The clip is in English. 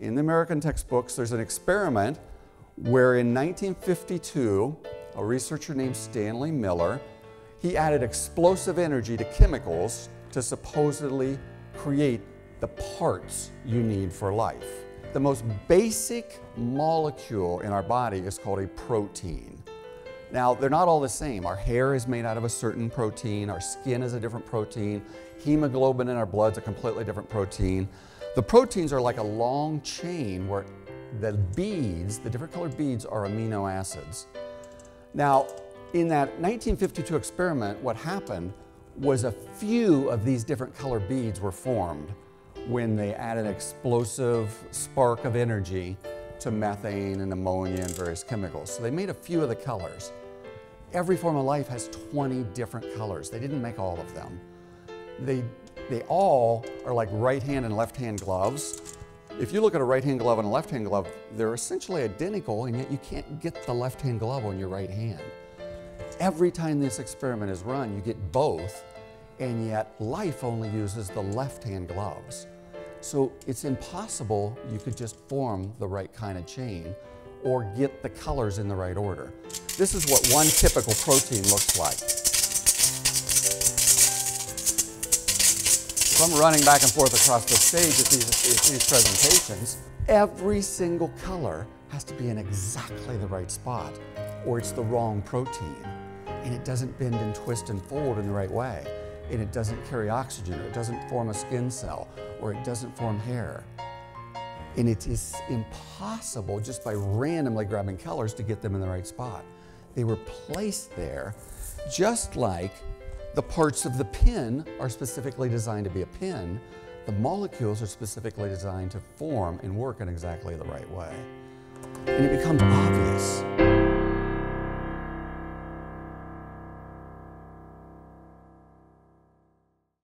in the American textbooks, there's an experiment where in 1952, a researcher named Stanley Miller, he added explosive energy to chemicals to supposedly create the parts you need for life. The most basic molecule in our body is called a protein. Now, they're not all the same. Our hair is made out of a certain protein, our skin is a different protein, hemoglobin in our blood is a completely different protein. The proteins are like a long chain where the beads, the different colored beads, are amino acids. Now, in that 1952 experiment, what happened was a few of these different color beads were formed when they added an explosive spark of energy to methane and ammonia and various chemicals. So they made a few of the colors. Every form of life has 20 different colors. They didn't make all of them. They, they all are like right hand and left hand gloves. If you look at a right hand glove and a left hand glove, they're essentially identical and yet you can't get the left hand glove on your right hand. Every time this experiment is run, you get both and yet life only uses the left-hand gloves. So it's impossible you could just form the right kind of chain or get the colors in the right order. This is what one typical protein looks like. So I'm running back and forth across the stage at these, at these presentations. Every single color has to be in exactly the right spot or it's the wrong protein and it doesn't bend and twist and fold in the right way and it doesn't carry oxygen, or it doesn't form a skin cell, or it doesn't form hair. And it is impossible just by randomly grabbing colors to get them in the right spot. They were placed there just like the parts of the pin are specifically designed to be a pin, the molecules are specifically designed to form and work in exactly the right way. And it becomes obvious